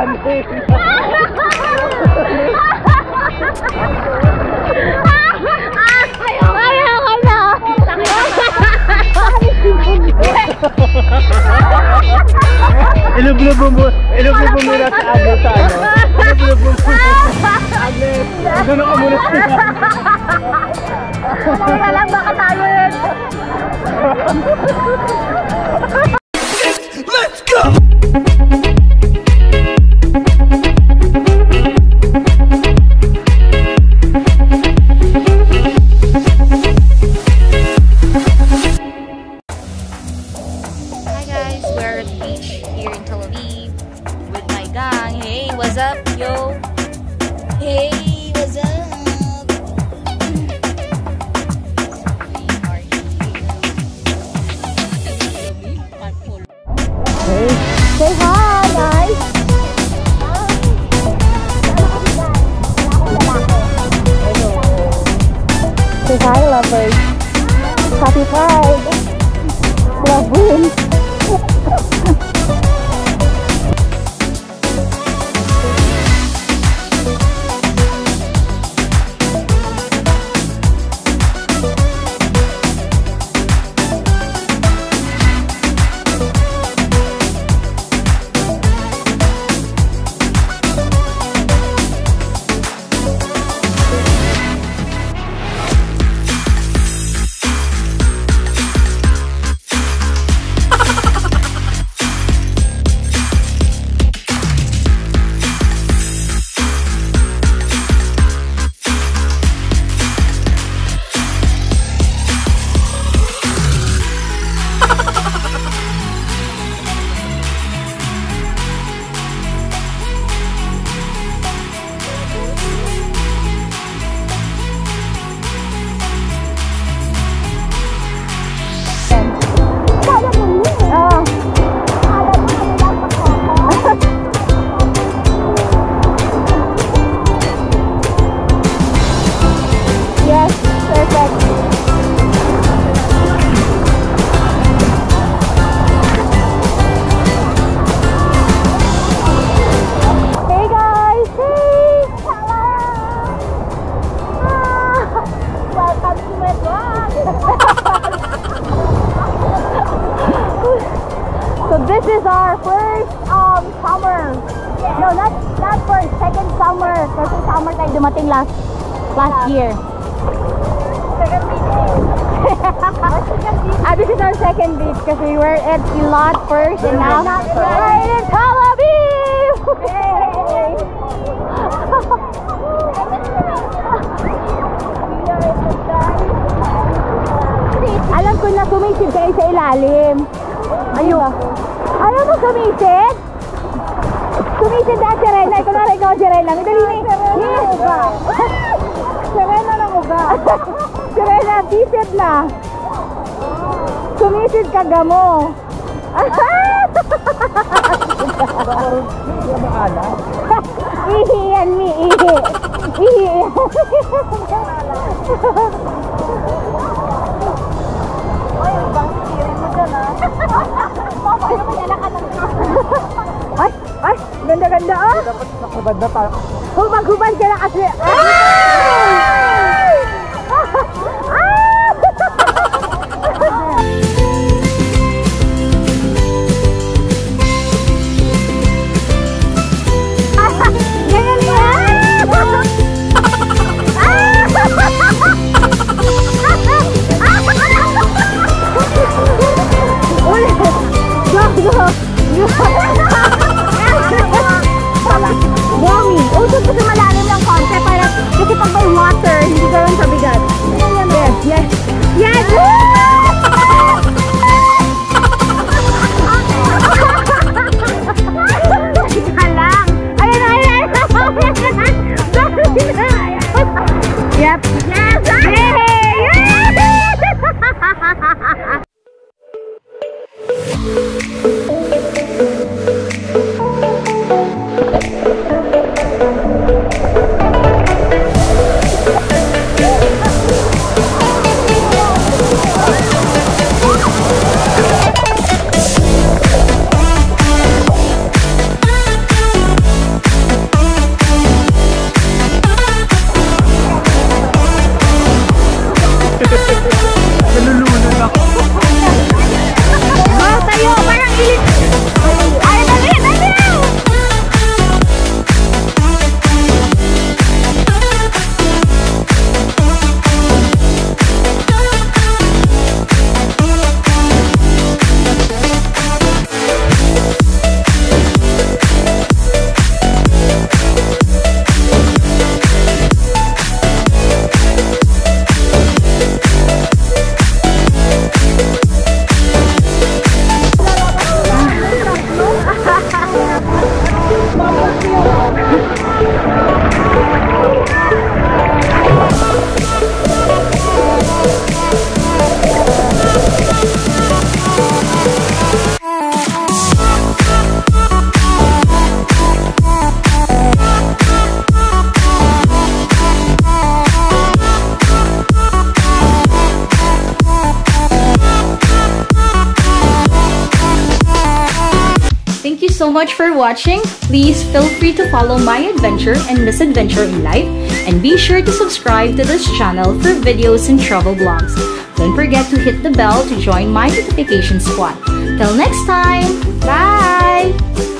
kanin. Ayaw ko na. Ilublubo mo, ilublubo mo na sa agad sa ano. Ilublubo mo. Doon ka muna Kaya lang baka tayo. Because I love her. Happy Pride! Love wins! This is our first um summer. No, not not first, second summer. Kasi summer tayo dumating last last year. Second beach. ah, this is our second beach because we were at Ilot first and now we're in Tel Aviv! Alam ko na sumisid kayo sa ilalim. Ayun. Alam mo sumisid? Sumisid na si Rena. Ikaw na ikaw si Rena. Madali ni. Yes. Si Rena na uga. Si Rena, bisit na. Sumisid ka gamo. Ihi yan, mi. Ihi. Ihi Nakabad na tayo. Hubag-hubad ka na kasi. Ay! So much for watching. Please feel free to follow my adventure and misadventure in life and be sure to subscribe to this channel for videos and travel blogs. Don't forget to hit the bell to join my notification squad. Till next time, bye!